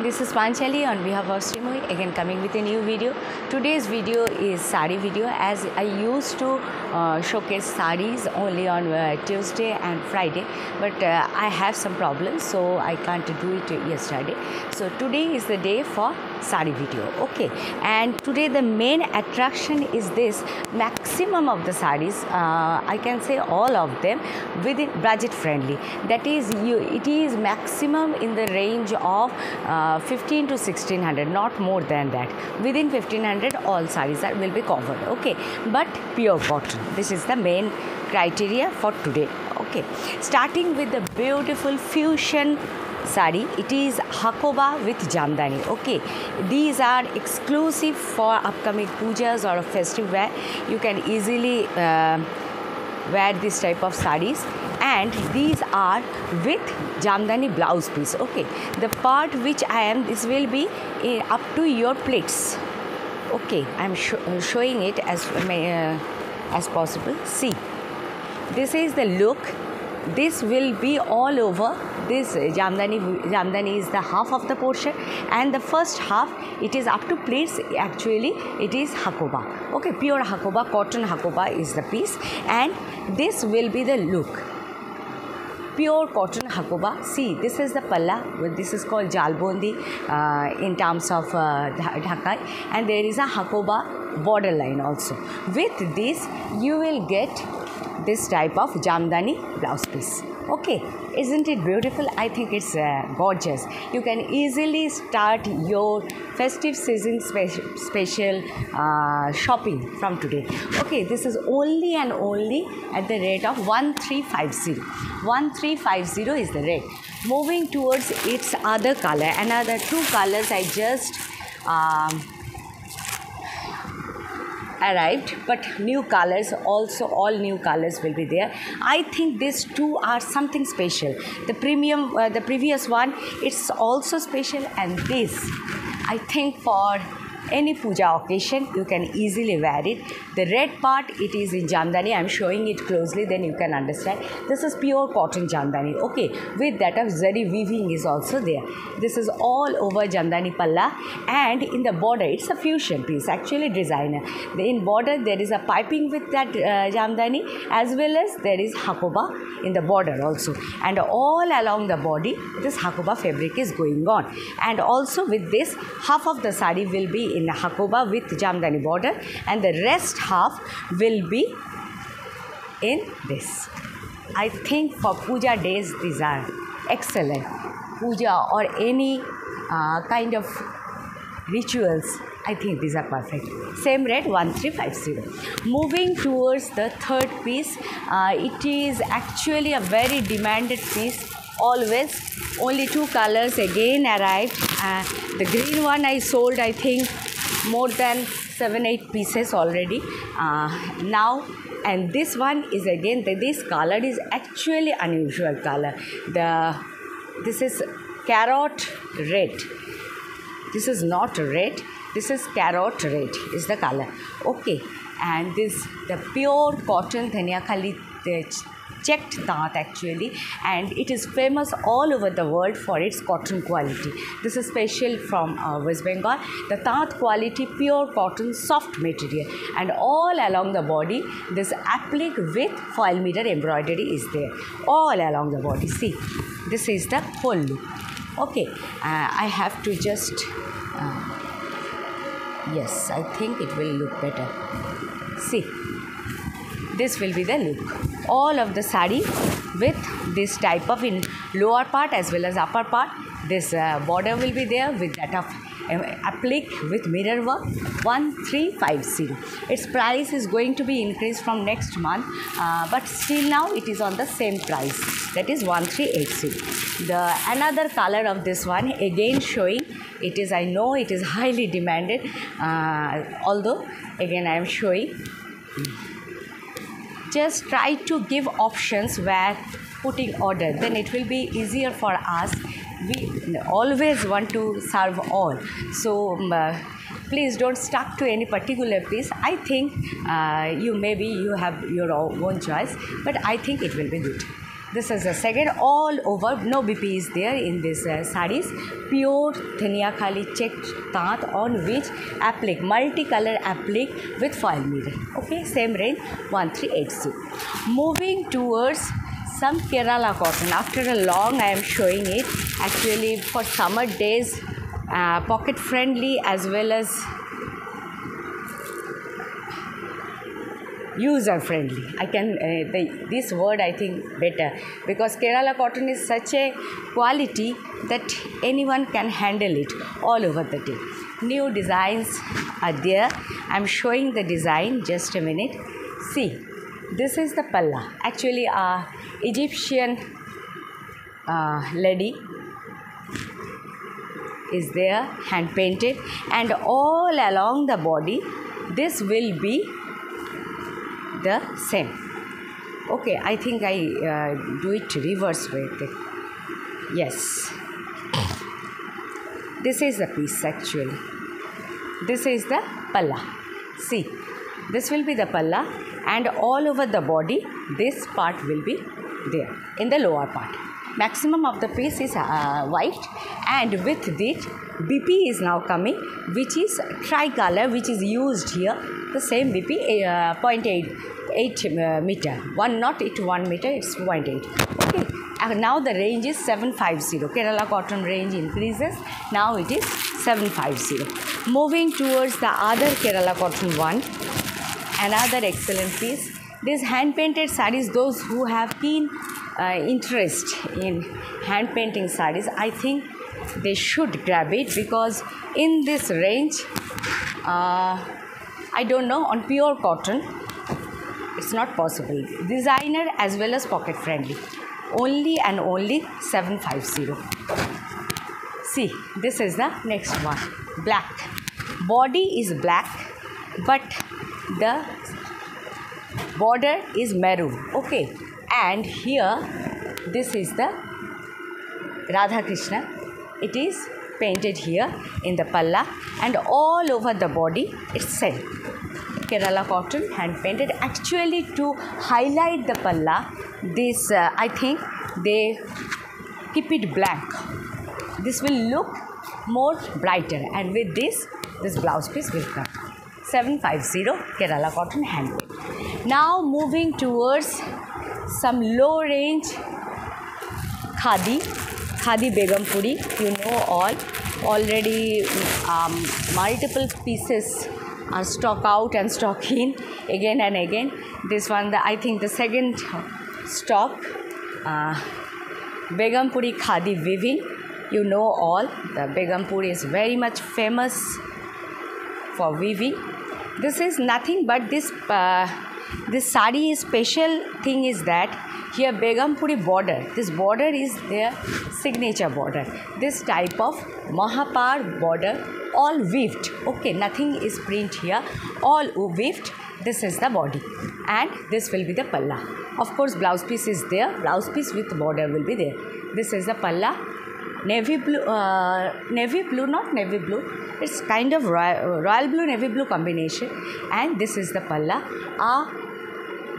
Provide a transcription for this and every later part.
this is Panchali on behalf of Srimoyee again coming with a new video. Today's video is sari video. As I used to uh, showcase saris only on uh, Tuesday and Friday but uh, I have some problems so I can't do it yesterday. So today is the day for sari video. Okay. And today the main attraction is this maximum of the saris uh, I can say all of them within budget friendly that is you it is maximum in the range of uh, 15 to 1600 not more than that. Within 1500 all sarees are, will be covered okay? But pure cotton this is the main criteria for today okay? Starting with the beautiful fusion sari it is hakoba with jamdani okay? These are exclusive for upcoming pujas or festive wear. You can easily uh, wear this type of saris and these are with jamdani blouse piece. Okay. The part which i am this will be in, up to your plates. Okay. I'm sh eh, showing it as uh, as possible. See. This is the look. This will be all over. This jamdani jamdani is the half of the portion. And the first half it is up to plates. Actually it is hakoba. Okay. Pure hakoba cotton hakoba is the piece. And this will be the look pure cotton hakoba. See this is the palla. This is called jalbondi uh, in terms of uh, dhakai and there is a hakoba border line also. With this you will get this type of jamdani blouse piece okay isn't it beautiful? I think it's uh, gorgeous. You can easily start your festive season spe- special uh, shopping from today. Okay this is only and only at the rate of 1350 1350 is the rate. Moving towards its other color another two colors i just um, arrived but new colors also all new colors will be there. I think these two are something special. The premium uh, the previous one it's also special and this i think for any puja occasion you can easily wear it. The red part it is in jamdani i'm showing it closely then you can understand. This is pure cotton jamdani okay with that of zari weaving is also there. This is all over jamdani palla. And in the border it's a fusion piece actually designer. In border there is a piping with that uh, jamdani as well as there is hakoba in the border also. And all along the body this hakoba fabric is going on. And also with this half of the sari will be in hakoba with jamdani border and the rest half will be in this i think for puja days these are excellent puja or any uh, kind of rituals I think these are perfect. Same rate 1350. Moving towards the third piece, uh, it is actually a very demanded piece always only two colors again arrived. Uh, the green one i sold i think more than seven eight pieces already. Uh, now and this one is again this color is actually unusual color. The this is carrot red. This is not red. This is carrot red is the color. Okay. And this the pure cotton dhania khali checked taat actually. And it is famous all over the world for its cotton quality. This is special from uh, west bengal. The taat quality pure cotton soft material. And all along the body this applique with foil mirror embroidery is there. All along the body. See this is the whole look. Okay uh, i have to just uh, yes i think it will look better. See this will be the look all of the sari with this type of in lower part as well as upper part this uh, border will be there with that of uh, applique with mirror work 1350 its price is going to be increased from next month uh, but still now it is on the same price. That is 1380 the another color of this one again showing it is i know it is highly demanded uh, although again i am showing just try to give options where putting order then it will be easier for us. We always want to serve all. So um, uh, please don't stuck to any particular piece. I think uh, you maybe you have your own choice but i think it will be good this is the second all over no bp is there in this uh, sarees pure thania khali checked tat on which applique multicolor applique with foil mirror okay same range 1380 moving towards some kerala cotton after a long i am showing it actually for summer days uh, pocket friendly as well as user friendly i can uh, this word i think better. Because kerala cotton is such a quality that anyone can handle it all over the day. New designs are there. I'm showing the design. Just a minute. See this is the palla. Actually a egyptian uh, lady is there hand painted and all along the body this will be the same. Okay i think i uh, do it reverse way. Yes. This is the piece actually. This is the palla. See this will be the palla and all over the body this part will be there in the lower part. Maximum of the piece is uh, white and with this bp is now coming which is tricolor which is used here the same bp uh, 0.8 8 uh, meter. One not it 1 meter it's 0.8 okay. And now the range is 750 kerala cotton range increases. Now it is 750 moving towards the other kerala cotton one another excellent piece. These hand painted sarees those who have keen uh, interest in hand painting sarees i think they should grab it because in this range uh, i don't know on pure cotton it's not possible. Designer as well as pocket friendly. Only and only 750 see this is the next one. Black. Body is black but the border is maroon. Okay. And here this is the radha krishna it is painted here in the palla and all over the body itself. kerala cotton hand painted actually to highlight the palla this uh, i think they keep it black. this will look more brighter and with this this blouse piece will come 750 kerala cotton hand now moving towards some low range khadi khadi begumpuri you know all. Already um, multiple pieces are stock out and stock in again and again. This one the, i think the second stock uh, begumpuri khadi weaving you know all. The begumpuri is very much famous for weaving this is nothing but this uh, this sari special thing is that here begumpuri border. This border is their signature border. This type of mahapar border all weaved. Okay nothing is print here. All weaved. This is the body. And this will be the palla. Of course blouse piece is there. Blouse piece with border will be there. This is the palla. Navy blue uh, navy blue not navy blue. It's kind of royal, royal blue navy blue combination. And this is the palla. Uh, the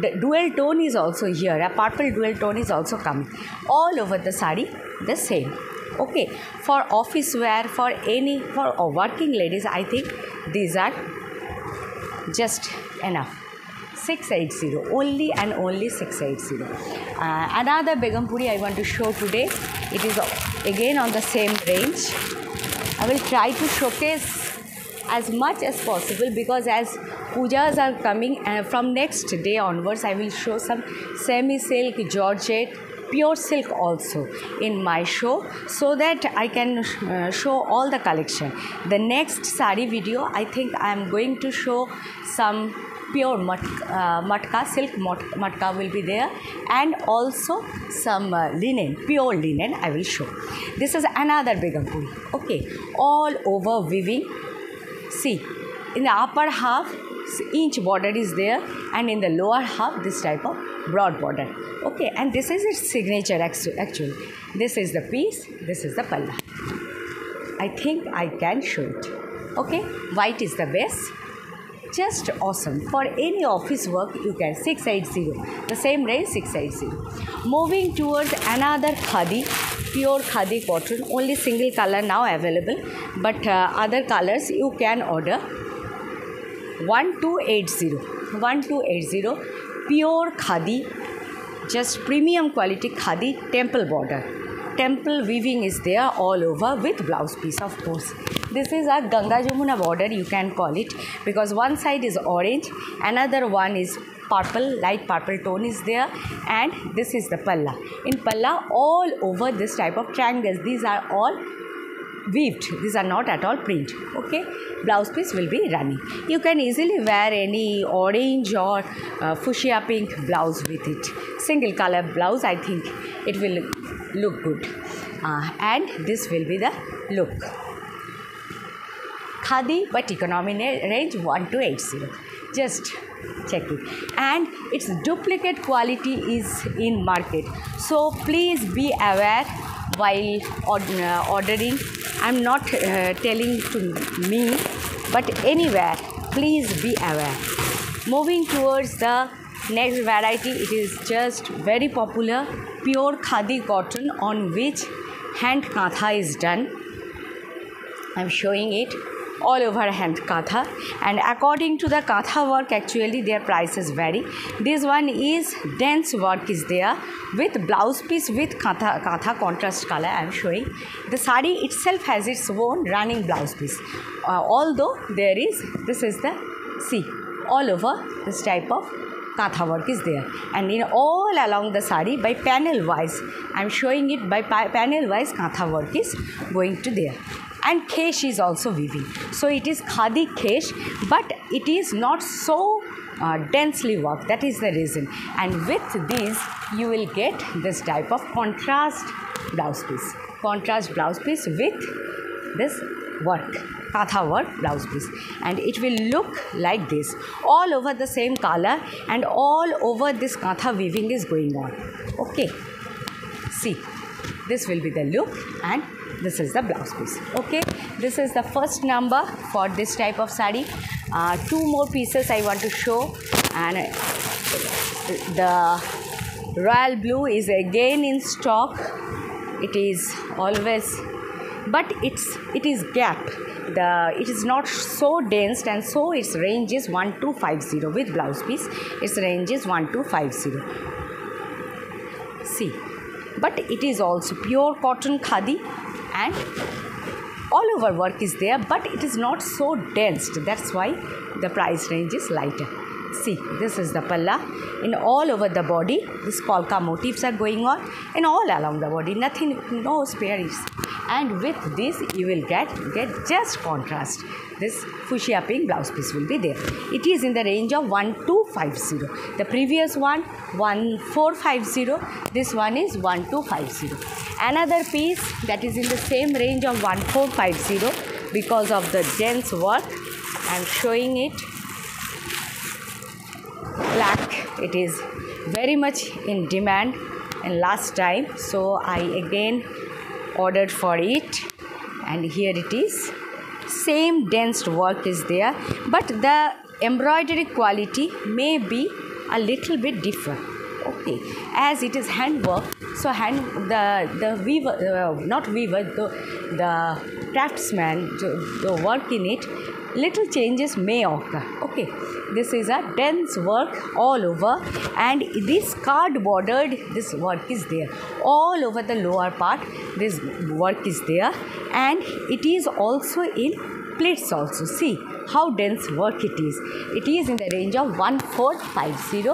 dual tone is also here. A purple dual tone is also coming. All over the sari the same. Okay. For office wear for any for working ladies i think these are just enough. 680 only and only 680 uh, another begumpuri i want to show today. It is again on the same range. I will try to showcase as much as possible because as pujas are coming uh, from next day onwards i will show some semi silk georgette pure silk also in my show so that I can uh, show all the collection. The next sari video I think I am going to show some pure matka, uh, matka silk matka will be there and also some uh, linen pure linen I will show. This is another begumpuri. Okay, all over weaving. See, in the upper half inch border is there and in the lower half this type of broad border. Okay and this is its signature actually. This is the piece this is the palla i think i can show it. Okay white is the best just awesome. For any office work you can 680 the same range 680 moving towards another khadi pure khadi cotton only single colour now available but other colours you can order one two eight zero one two eight zero pure khadi just premium quality khadi temple border temple weaving is there all over with blouse piece of course this is a Ganga Jamuna border you can call it because one side is orange another one is purple light purple tone is there and this is the palla. In palla all over this type of triangles these are all weaved. These are not at all print okay? Blouse piece will be running. You can easily wear any orange or uh, fuchsia pink blouse with it. Single color blouse i think it will look good. Uh, and this will be the look. Khadi but economy range 1280 just check it. And its duplicate quality is in market. So please be aware while uh, ordering. I'm not uh, telling to me but anywhere please be aware. Moving towards the next variety it is just very popular pure khadi cotton on which hand katha is done. I'm showing it all over hand katha. And according to the katha work actually their prices vary. This one is dense work is there with blouse piece with katha, katha contrast color i am showing. The sari itself has its own running blouse piece. Uh, although there is this is the see all over this type of katha work is there. And in all along the sari by panel wise i'm showing it by panel wise katha work is going to there and khesh is also weaving. So it is khadi khesh but it is not so uh, densely worked. That is the reason. And with this you will get this type of contrast blouse piece. Contrast blouse piece with this work katha work blouse piece. And it will look like this. All over the same color and all over this katha weaving is going on. Okay. See this will be the look and this is the blouse piece okay? This is the first number for this type of sari. Uh, two more pieces i want to show. And the royal blue is again in stock. It is always but it's it is gap. The it is not so dense and so its range is 1250 with blouse piece its range is 1250 see but it is also pure cotton khadi and all over work is there but it is not so dense. That's why the price range is lighter. See this is the palla. In all over the body this polka motifs are going on. In all along the body nothing no spares and with this you will get get just contrast. This fuchsia pink blouse piece will be there. It is in the range of 1250 the previous one 1450 this one is 1250 another piece that is in the same range of 1450 because of the dense work. I'm showing it. Black. It is very much in demand and last time. So i again ordered for it. And here it is. Same dense work is there but the embroidery quality may be a little bit different. Okay. As it is handwork so hand the the weaver uh, not weaver the the craftsman to work in it little changes may occur. Okay this is a dense work all over and this card bordered this work is there. All over the lower part this work is there and it is also in plates also. See how dense work it is. It is in the range of 1450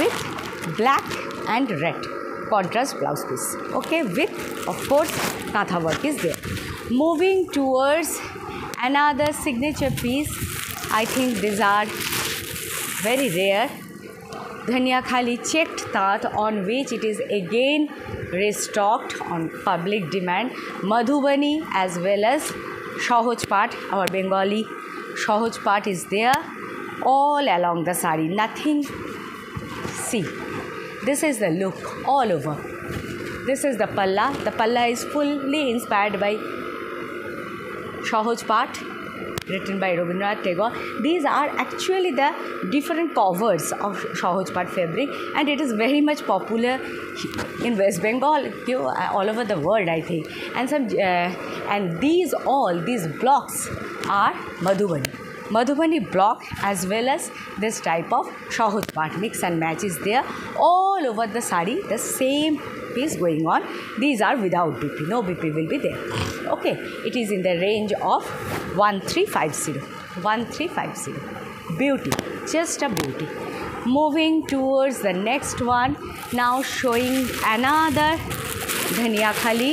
with black and red. Contrast blouse piece. Okay with of course katha work is there moving towards another signature piece i think these are very rare. Dhania khali checked tat on which it is again restocked on public demand. Madhubani as well as part our bengali part is there all along the sari nothing. See this is the look all over. This is the palla. The palla is fully inspired by Sahaj Path written by Rabindranath Tagore. These are actually the different covers of Sahaj Path fabric and it is very much popular in West Bengal, all over the world I think. And, some, uh, and these all, these blocks are Madhubani. Madhubani block as well as this type of Sahaj Path mix and match is there all over the sari, the same is going on. These are without bp no bp will be there. Okay it is in the range of 1350 1350 beauty just a beauty. Moving towards the next one. Now showing another dhania khali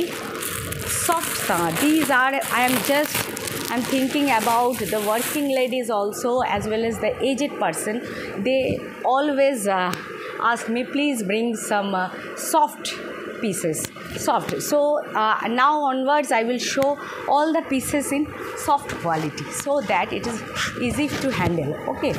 soft sana these are i am just i'm thinking about the working ladies also as well as the aged person. They always uh, ask me please bring some uh, soft pieces. Soft. So uh, now onwards i will show all the pieces in soft quality so that it is easy to handle. Okay.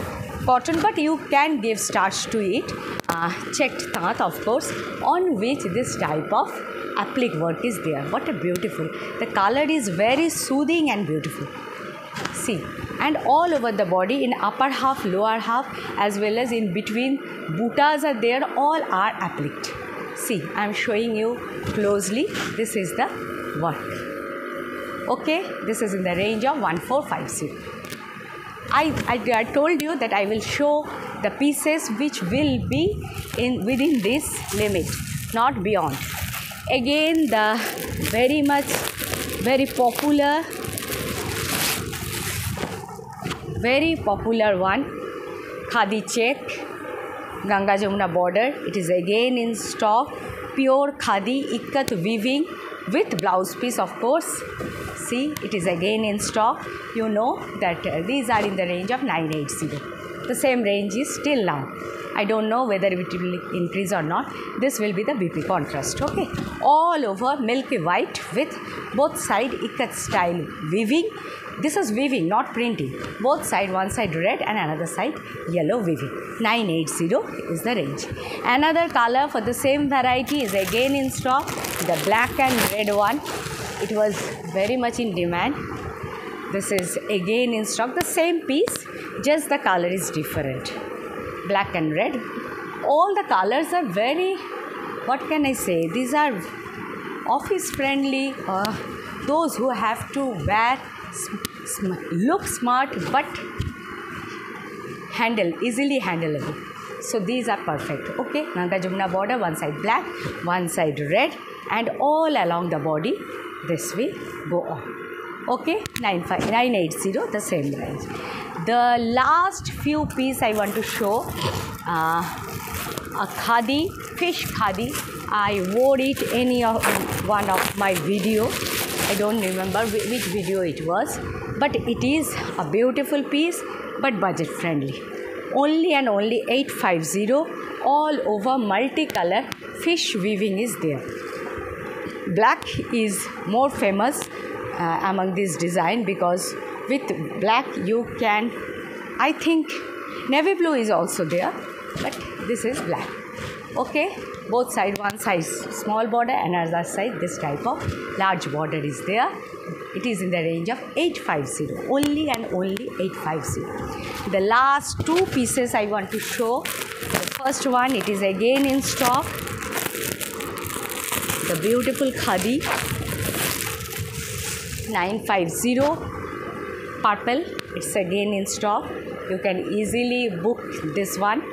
Cotton but you can give starch to it. Uh, checked tat of course on which this type of applique work is there. What a beautiful. The color is very soothing and beautiful. See. And all over the body in upper half lower half as well as in between butas are there. All are appliqued see I am showing you closely. This is the work okay this is in the range of 1450 I, I, I told you that I will show the pieces which will be in within this limit not beyond. Again the very much very popular very popular one khadi check Ganga Jamuna border it is again in stock pure khadi ikat weaving with blouse piece of course see it is again in stock you know that these are in the range of nine eight zero The same range is still now. I don't know whether it will increase or not. This will be the BP contrast. Okay. All over milky white with both side ikat style weaving this is weaving, not printing. Both side, one side red and another side yellow weaving. 980 is the range. Another color for the same variety is again in stock. The black and red one. It was very much in demand. This is again in stock. The same piece, just the color is different. Black and red. All the colors are very, what can I say? These are office friendly. Uh, those who have to wear sm- look smart but handle easily handleable so these are perfect okay Jamuna border one side black one side red and all along the body this way go on okay 980 the same range the last few piece I want to show uh, a khadi fish khadi. I wore it any of one of my video. I don't remember which video it was but it is a beautiful piece but budget friendly. Only and only 850 all over multicolor fish weaving is there. Black is more famous uh, among this design because with black you can i think navy blue is also there but this is black. Okay both side one side small border and other side this type of large border is there. It is in the range of 850 only and only 850 the last two pieces i want to show the first one it is again in stock. The beautiful khadi 950 purple it's again in stock. You can easily book this one.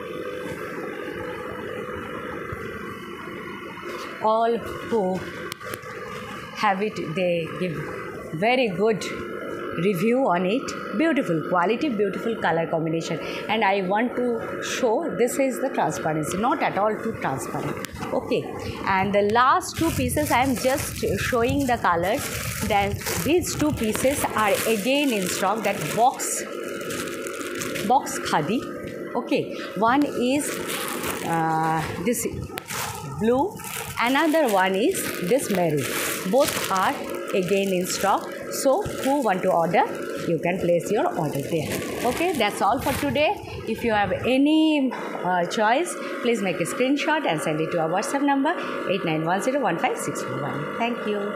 All who have it they give very good review on it. Beautiful quality beautiful color combination. And i want to show this is the transparency not at all too transparent. Okay. And the last two pieces i am just showing the colors. Then these two pieces are again in stock that box box khadi. Okay. One is uh, this blue. Another one is this maroon. Both are again in stock so who want to order? You can place your order there. Okay that's all for today. If you have any uh, choice please make a screenshot and send it to our whatsapp number 89101561 thank you